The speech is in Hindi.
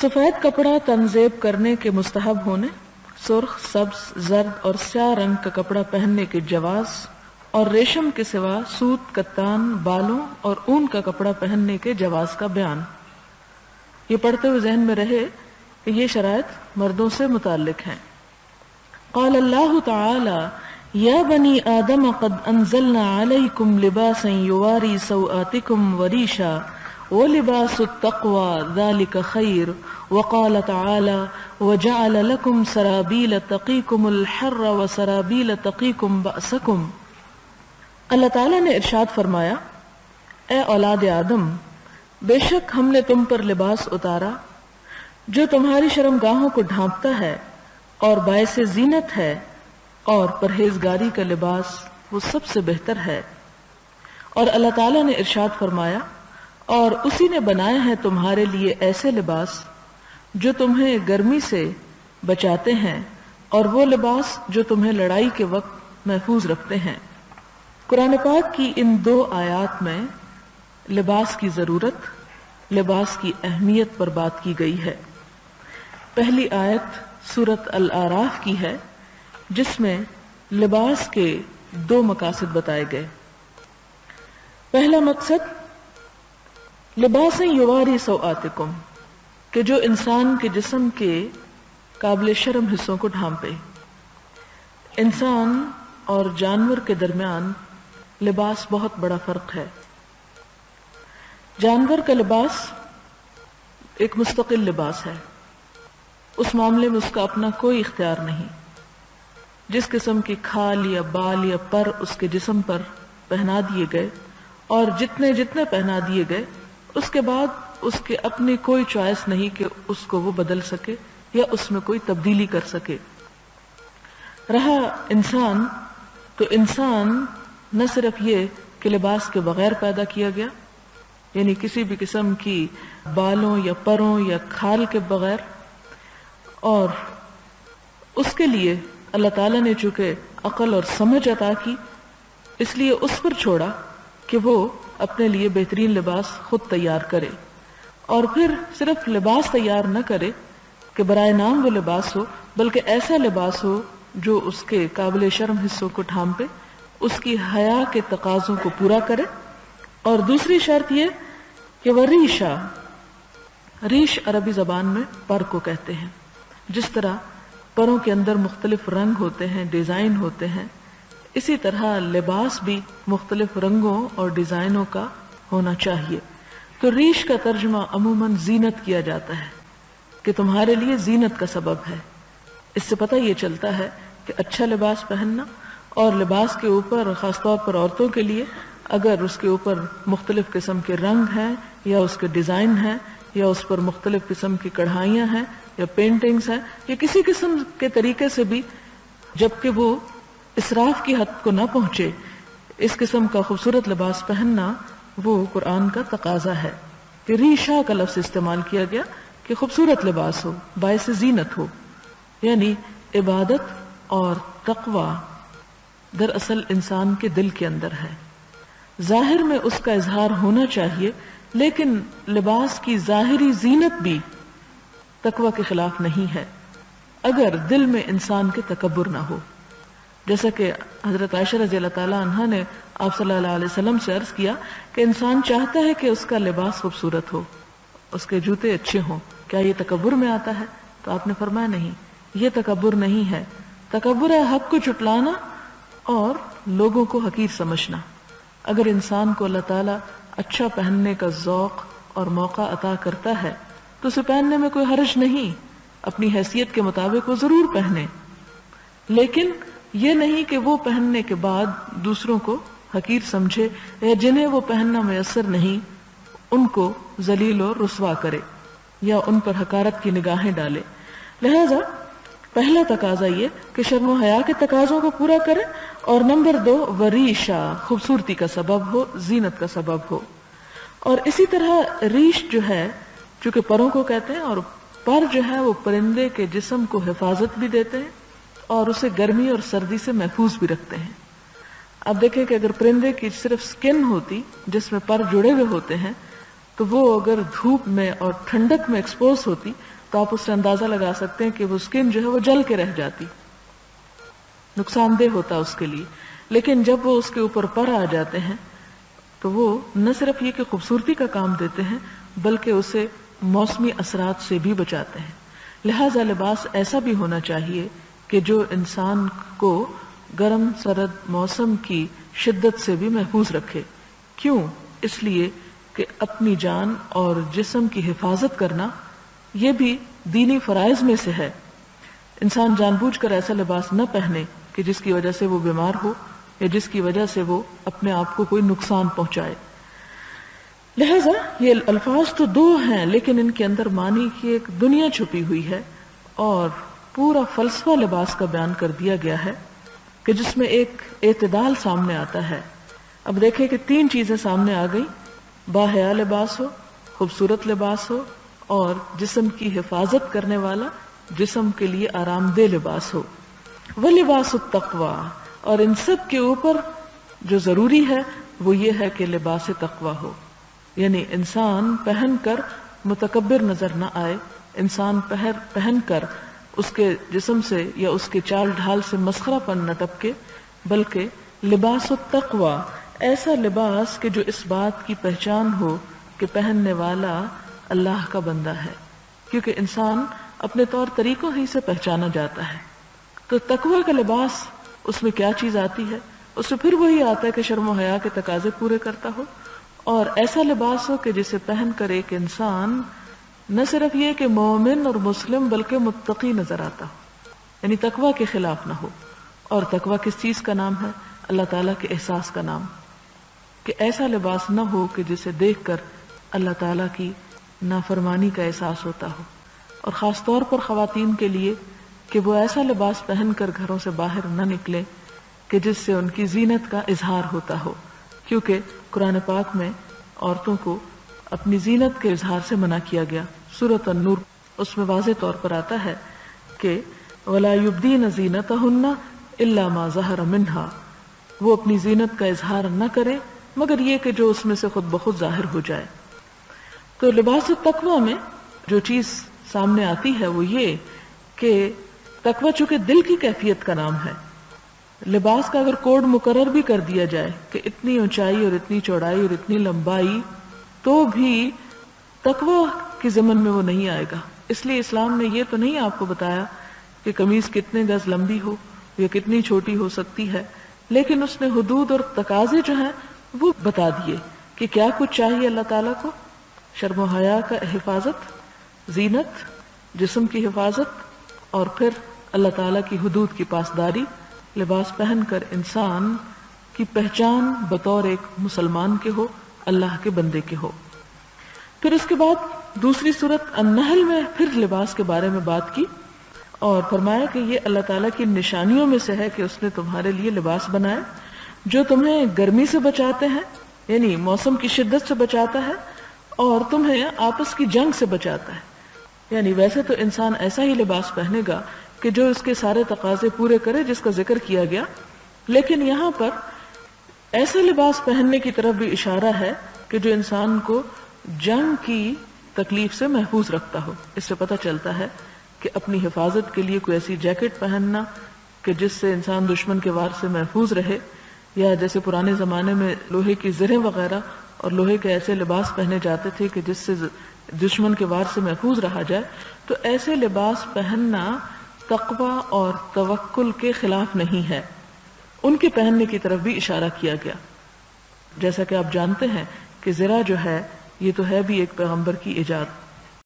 सफ़ेद कपड़ा तंजेब करने के मुस्तहब होने, सुर्ख, सब्ज, जर्द और स्या रंग का कपड़ा पहनने के जवाज और रेशम के सिवा सूत, कत्तान, बालों और ऊन का कपड़ा पहनने के जवाज का बयान। ये पढ़ते हुए जहन में रहे कि ये शरात मर्दों से मुतालिक हैं। काल अल्लाह ताला या बनी आदम कद अनजलना अलैकुम लिबासन युवारी सौआतिकुम वरीशा वो लिबास तकवा दालिक खैर वक़ाल ताला वजअल लकुम सराबील तकीकुमुल हर्र व सराबील तकीकुम बअसकुम अल्लाह ताला ने इरशाद फरमाया ए औलाद आदम बेशक हमने तुम पर लिबास उतारा जो तुम्हारी शर्मगाहों को ढांपता है और बायस जीनत है और परहेजगारी का लिबास वो सबसे बेहतर है और अल्लाह ताला ने इरशाद फरमाया और उसी ने बनाए हैं तुम्हारे लिए ऐसे लिबास, जो तुम्हें गर्मी से बचाते हैं, और वो लिबास जो तुम्हें लड़ाई के वक्त महफूज रखते हैं। कुरान पाक की इन दो आयात में लिबास की ज़रूरत, लिबास की अहमियत पर बात की गई है। पहली आयत सूरत अल आराफ की है, जिसमें लिबास के दो मकासद बताए गए। पहला मकसद लिबास युवारी सवातिकुम कि जो इंसान के जिसम के काबिल शर्म हिस्सों को ढांपे। इंसान और जानवर के दरमियान लिबास बहुत बड़ा फ़र्क है। जानवर का लिबास एक मुस्तकिल लिबास है। उस मामले में उसका अपना कोई इख्तियार नहीं। जिस किस्म की खाल या बाल या पर उसके जिसम पर पहना दिए गए और जितने जितने पहना दिए गए उसके बाद उसके अपनी कोई चॉइस नहीं कि उसको वो बदल सके या उसमें कोई तब्दीली कर सके। रहा इंसान तो इंसान न सिर्फ़ ये कि लिबास के बगैर पैदा किया गया, यानी किसी भी किस्म की बालों या परों या खाल के बगैर, और उसके लिए अल्लाह ताला ने चूँकि अकल और समझ अता की, इसलिए उस पर छोड़ा कि वो अपने लिए बेहतरीन लिबास खुद तैयार करे। और फिर सिर्फ़ लिबास तैयार न करे कि बरए नाम वो लिबास हो, बल्कि ऐसा लिबास हो जो उसके काबिल शर्म हिस्सों को ढांपे उसकी हया के तकाजों को पूरा करे। और दूसरी शर्त यह कि वह रीशा, रीश अरबी जबान में पर को कहते हैं। जिस तरह परों के अंदर मुख्तलिफ़ रंग होते हैं, डिज़ाइन होते हैं इसी तरह लिबास भी मुख्तलिफ़ रंगों और डिजाइनों का होना चाहिए। तो रीश का तर्जमा अमूमन जीनत किया जाता है कि तुम्हारे लिए जीनत का सबब है। इससे पता ये चलता है कि अच्छा लिबास पहनना और लिबास के ऊपर, ख़ासतौर पर औरतों के लिए, अगर उसके ऊपर मुख्तलिफ़ किस्म के रंग हैं या उसके डिज़ाइन हैं या उस पर मुख्तलिफ़ किस्म की कढ़ाइयाँ हैं या पेंटिंग्स हैं, या किसी किस्म के तरीके से भी, जबकि वो इसराफ की हद को ना पहुँचे, इस किस्म का खूबसूरत लिबास पहनना वो कुरान का तकाजा है। कि रीशा का लफ्ज इस्तेमाल किया गया कि खूबसूरत लिबास हो, बायस जीनत हो, यानी इबादत और तकवा दरअसल इंसान के दिल के अंदर है। ज़ाहिर में उसका इजहार होना चाहिए, लेकिन लिबास की जाहिरी जीनत भी तकवा के खिलाफ नहीं है, अगर दिल में इंसान के तकबर ना हो। जैसा कि हज़रत आयशा रज़ी अल्लाह ने आप सल्लल्लाहु अलैहि वसल्लम से अर्ज़ किया कि इंसान चाहता है कि उसका लिबास खूबसूरत हो, उसके जूते अच्छे हों। क्या ये तकबर में आता है? तो आपने फरमाया, नहीं, ये तकबर नहीं है। तकबर है हक को चुटलाना और लोगों को हकीर समझना। अगर इंसान को अल्लाह ताला अच्छा पहनने का जौक और मौका अता करता है तो उसे पहनने में कोई हर्ज नहीं। अपनी हैसियत के मुताबिक वो ज़रूर पहने। लेकिन ये नहीं कि वो पहनने के बाद दूसरों को हकीर समझे या जिन्हें वो पहनना मैसर नहीं, उनको जलील और रुसवा करे या उन पर हकारत की निगाहें डाले। लिहाजा, पहला तकाजा ये कि शर्म हया के तकाजों को पूरा करे और नंबर दो, वरीशा, खूबसूरती का सबब हो, जीनत का सबब हो। और इसी तरह रीश जो है, चूँकि परों को कहते हैं और पर जो है वो परिंदे के जिसम को हिफाजत भी देते हैं और उसे गर्मी और सर्दी से महफूज भी रखते हैं। अब देखें कि अगर परिंदे की सिर्फ़ स्किन होती जिसमें पर जुड़े हुए होते हैं तो वो अगर धूप में और ठंडक में एक्सपोज होती तो आप उससे अंदाज़ा लगा सकते हैं कि वो स्किन जो है वो जल के रह जाती। नुकसानदेह होता उसके लिए। लेकिन जब वो उसके ऊपर पर आ जाते हैं तो वो न सिर्फ़ ये कि खूबसूरती का काम देते हैं, बल्कि उसे मौसमी असरात से भी बचाते हैं। लिहाजा लिबास ऐसा भी होना चाहिए कि जो इंसान को गर्म, सरद मौसम की शिद्दत से भी महफूज रखे। क्यों? इसलिए कि अपनी जान और जिस्म की हिफाजत करना, ये भी दीनी फ़राइज में से है। इंसान जानबूझकर ऐसा लिबास न पहने कि जिसकी वजह से वो बीमार हो या जिसकी वजह से वो अपने आप को कोई नुकसान पहुँचाए। लिहाजा ये अल्फाज तो दो हैं, लेकिन इनके अंदर मानी की एक दुनिया छुपी हुई है और पूरा फलसफा लिबास का बयान कर दिया गया है कि जिसमें एक एतदाल सामने आता है। अब देखें कि तीन चीज़ें सामने आ गई। बाहया लिबास हो, खूबसूरत लिबास हो और जिसम की हिफाजत करने वाला जिसम के लिए आरामदेह लिबास हो। वह लिबास तकवा और इन सब के ऊपर जो ज़रूरी है, वो ये है कि लिबास तकवा हो। यानी इंसान पहन कर मुतकबिर नज़र ना आए, इंसान पहन कर उसके जिसम से या उसके चाल ढाल से मस्खरापन न टपके, बल्कि लिबास तकवा, ऐसा लिबास कि जो इस बात की पहचान हो कि पहनने वाला अल्लाह का बंदा है। क्योंकि इंसान अपने तौर तरीकों ही से पहचाना जाता है। तो तकवा का लिबास, उसमें क्या चीज़ आती है? उसमें फिर वही आता है कि शर्म हया के तकाजे पूरे करता हो। और ऐसा लिबास हो कि जिसे पहन कर एक इंसान न सिर्फ़ ये कि मोमिन और मुस्लिम बल्कि मुत्तकी नज़र आता हो। यानी तकवा के खिलाफ ना हो। और तकवा किस चीज़ का नाम है? अल्लाह ताला के एहसास का नाम। कि ऐसा लिबास न हो कि जिसे देख कर अल्लाह ताला की नाफरमानी का एहसास होता हो। और ख़ास तौर पर ख़वातीन के लिए कि वो ऐसा लिबास पहन कर घरों से बाहर न निकले कि जिससे उनकी जीनत का इजहार होता हो। क्योंकि कुरान पाक में औरतों को अपनी जीनत के इजहार से मना किया गया। सूरत नूर उसमें वाज तौर पर आता है कि वलायुब्दीन जीनत हन्ना इल्ला जहर मिन्हा। वो अपनी जीनत का इजहार न करे, मगर ये कि जो उसमें से खुद बहुत ज़ाहिर हो जाए। तो लिबास तकवा में जो चीज़ सामने आती है वो ये कि तकवा चूँकि दिल की कैफियत का नाम है, लिबास का अगर कोड मुकर भी कर दिया जाए कि इतनी ऊंचाई और इतनी चौड़ाई और इतनी लंबाई तो भी तकवा के जमन में वो नहीं आएगा। इसलिए इस्लाम ने ये तो नहीं आपको बताया कि कमीज कितने गज लंबी हो या कितनी छोटी हो सकती है, लेकिन उसने हदूद और तकाजे जो हैं, वो बता दिए कि क्या कुछ चाहिए अल्लाह ताला को? शर्म हया का हिफाजत, जीनत, जिस्म की हिफाजत, और फिर अल्लाह ताला की हदूद की पासदारी, लिबास पहनकर इंसान की पहचान बतौर एक मुसलमान के हो, अल्लाह के बंदे के हो। फिर उसके बाद दूसरी सूरत अन्नहल में फिर लिबास के बारे में बात की और फरमाया कि ये अल्लाह ताला की निशानियों में से है कि उसने तुम्हारे लिए लिबास बनाया, जो तुम्हें गर्मी से बचाते हैं, यानी मौसम की शिद्दत से बचाता है, और तुम्हें आपस की जंग से बचाता है। यानी वैसे तो इंसान ऐसा ही लिबास पहनेगा कि जो इसके सारे तकाजे पूरे करे जिसका ज़िक्र किया गया, लेकिन यहाँ पर ऐसा लिबास पहनने की तरफ़ भी इशारा है कि जो इंसान को जंग की तकलीफ़ से महफूज रखता हो। इससे पता चलता है कि अपनी हिफाजत के लिए कोई ऐसी जैकेट पहनना कि जिससे इंसान दुश्मन के वार से महफूज रहे, या जैसे पुराने ज़माने में लोहे की जरें वगैरह और लोहे के ऐसे लिबास पहने जाते थे कि जिससे दुश्मन के वार से महफूज रहा जाए तो ऐसे लिबास पहनना तकवा और तवक्ल के खिलाफ नहीं है। उनके पहनने की तरफ़ भी इशारा किया गया। जैसा कि आप जानते हैं कि ज़रा जो है ये तो है भी एक पैगंबर की ईजाद